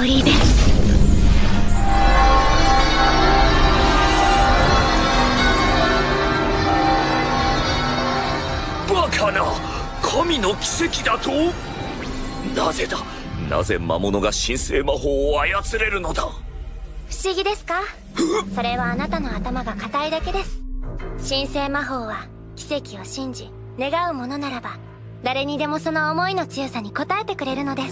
堀弁バカな神の奇跡だと？なぜだ？なぜ魔物が神聖魔法を操れるのだ？不思議ですか？それはあなたの頭が固いだけです。神聖魔法は奇跡を信じ願うものならば誰にでもその思いの強さに応えてくれるのです。